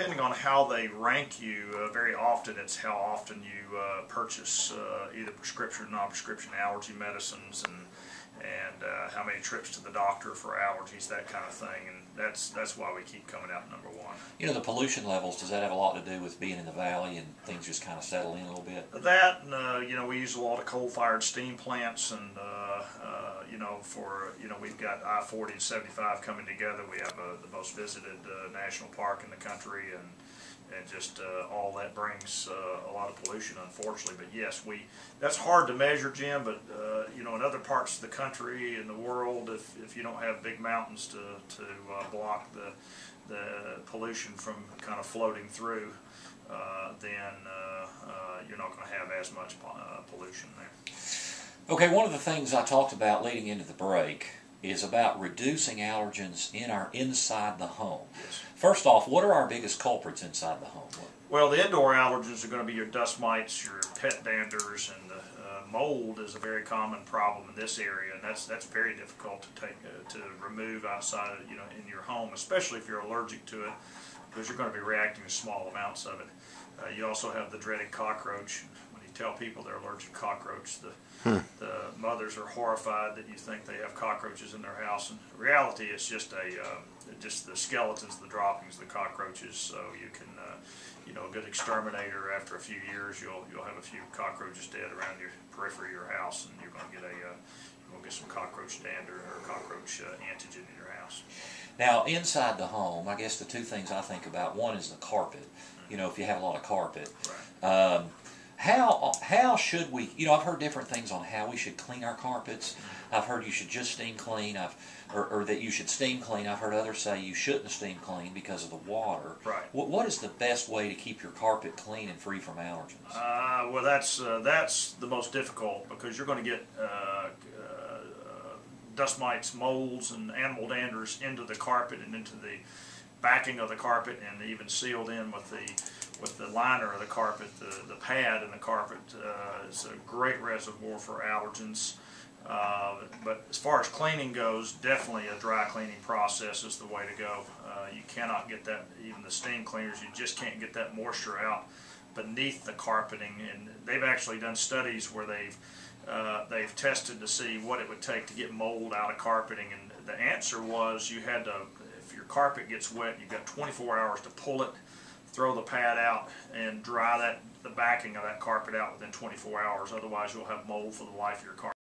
depending on how they rank you, uh, very often it's how often you uh, purchase uh, either prescription or non-prescription allergy medicines and and uh, how many trips to the doctor for allergies, that kind of thing. And that's that's why we keep coming out number one. You know, the pollution levels, does that have a lot to do with being in the valley and things just kind of settle in a little bit? That, and, uh, you know, we use a lot of coal-fired steam plants and, you know, for, you know, we've got I-40 and 75 coming together. We have uh, the most visited uh, national park in the country and and just uh, all that brings uh, a lot of pollution, unfortunately. But yes, we that's hard to measure, Jim. But uh, you know, in other parts of the country and the world, if, if you don't have big mountains to to uh, block the the pollution from kind of floating through, uh, then uh, you're not going to have as much pollution there. Okay, one of the things I talked about leading into the break is about reducing allergens in our inside the home. Yes. First off, what are our biggest culprits inside the home? Well, the indoor allergens are going to be your dust mites, your pet danders, and the uh, mold is a very common problem in this area, and that's that's very difficult to take uh, to remove outside, of, you know, in your home, especially if you're allergic to it, because you're going to be reacting to small amounts of it. Uh, you also have the dreaded cockroach. When you tell people they're allergic to cockroach, the the mothers are horrified that you think they have cockroaches in their house. And in reality, it's just a uh, just the skeletons, the droppings, the cockroaches. So you can, uh, you know, a good exterminator. After a few years, you'll you'll have a few cockroaches dead around your periphery of your house, and you're going to get a uh, you're going to get some cockroach dander or cockroach uh, antigen in your house. Now, inside the home, I guess the two things I think about one is the carpet. You know, if you have a lot of carpet. Right. Um, how how should we? You know, I've heard different things on how we should clean our carpets. I've heard you should just steam clean. I've or, or that you should steam clean. I've heard others say you shouldn't steam clean because of the water. Right. What what is the best way to keep your carpet clean and free from allergens? Uh, well, that's uh, that's the most difficult because you're going to get uh, uh, dust mites, molds, and animal danders into the carpet and into the backing of the carpet, and even sealed in with the with the liner of the carpet, the the pad in the carpet uh, is a great reservoir for allergens. Uh, but as far as cleaning goes, definitely a dry cleaning process is the way to go. Uh, you cannot get that, even the steam cleaners, you just can't get that moisture out beneath the carpeting. And they've actually done studies where they've uh, they've tested to see what it would take to get mold out of carpeting. And the answer was you had to, if your carpet gets wet, you've got 24 hours to pull it, throw the pad out, and dry that the backing of that carpet out within 24 hours. Otherwise, you'll have mold for the life of your carpet.